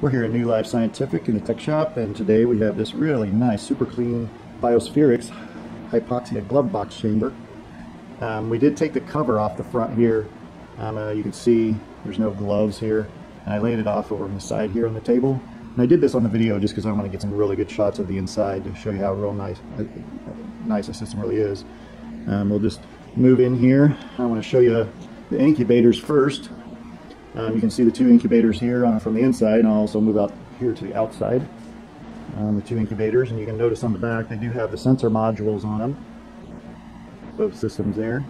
We're here at New Life Scientific in the tech shop, and today we have this really nice, super clean Biospherix hypoxia glove box chamber. Um, we did take the cover off the front here. Um, uh, you can see there's no gloves here, and I laid it off over on the side here on the table. And I did this on the video just because I want to get some really good shots of the inside to show you how real nice, uh, nice the system really is. Um, we'll just move in here. I want to show you the incubators first. Um, you can see the two incubators here from the inside, and I'll also move out here to the outside. Um, the two incubators, and you can notice on the back they do have the sensor modules on them. Both systems there.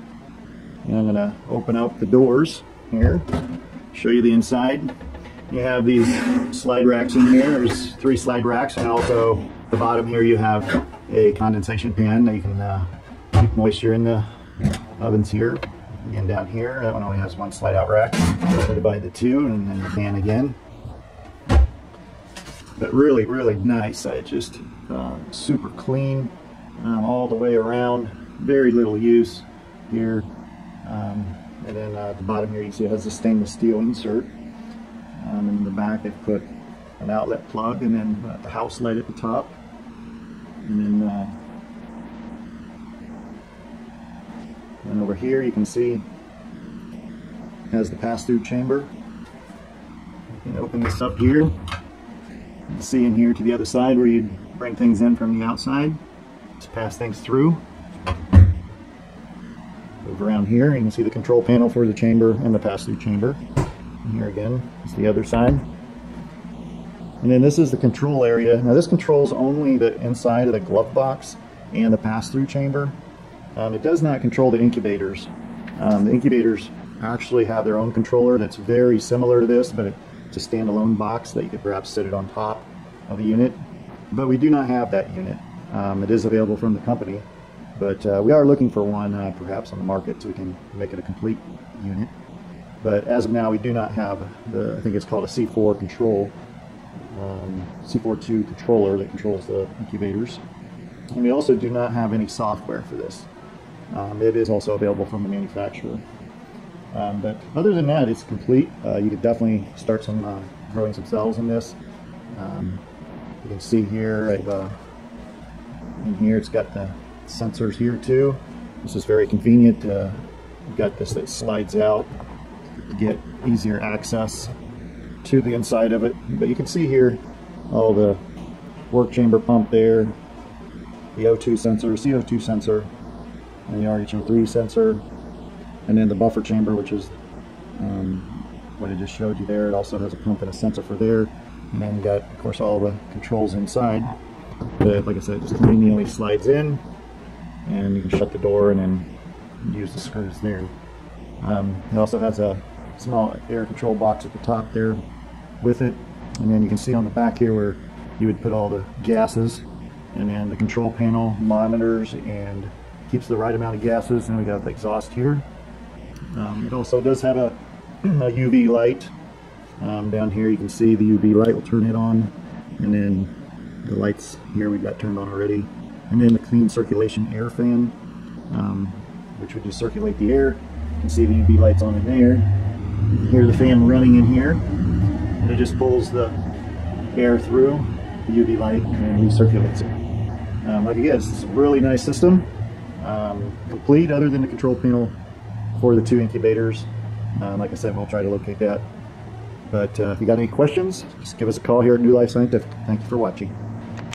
And I'm going to open up the doors here, show you the inside. You have these slide racks in here. There's three slide racks, and also the bottom here you have a condensation pan that you can uh, keep moisture in the ovens here. Again, down here, that one only has one slide out rack. So divide the two, and then the pan again. But really, really nice. I just uh, super clean um, all the way around. Very little use here. Um, and then uh, at the bottom here, you see it has a stainless steel insert. Um, and in the back, they've put an outlet plug and then uh, the house light at the top. And then uh, And over here you can see has the pass-through chamber. You can open this up here. see in here to the other side where you'd bring things in from the outside. Just pass things through. Move around here, you can see the control panel for the chamber and the pass-through chamber. And here again is the other side. And then this is the control area. Now this controls only the inside of the glove box and the pass-through chamber. Um, it does not control the incubators. Um, the incubators actually have their own controller that's very similar to this, but it's a standalone box that you could perhaps sit it on top of the unit. But we do not have that unit. Um, it is available from the company, but uh, we are looking for one uh, perhaps on the market so we can make it a complete unit. But as of now, we do not have the, I think it's called a C4 control, um, C42 controller that controls the incubators. And we also do not have any software for this. Um, it is also available from the manufacturer. Um, but other than that, it's complete. Uh, you could definitely start some uh, growing some cells in this. Um, you can see here, uh, in here, it's got the sensors here too. This is very convenient. Uh, got this that slides out to get easier access to the inside of it. But you can see here all the work chamber pump there, the O2 sensor, CO2 sensor, and the RHO3 sensor, and then the buffer chamber, which is um, what I just showed you there. It also has a pump and a sensor for there, and then you got, of course, all the controls inside. But like I said, just conveniently slides in, and you can shut the door and then use the screws there. Um, it also has a small air control box at the top there with it, and then you can see on the back here where you would put all the gases, and then the control panel monitors and keeps the right amount of gases and we got the exhaust here. Um, it also does have a, a UV light um, down here. You can see the UV light will turn it on and then the lights here we've got turned on already. And then the clean circulation air fan um, which would just circulate the air. You can see the UV lights on in there. You can hear the fan running in here. And it just pulls the air through the UV light and recirculates it. Um, like again it's a really nice system um, complete other than the control panel for the two incubators. Um, like I said, we'll try to locate that. But uh, if you got any questions, just give us a call here at New Life Scientific. Thank you for watching.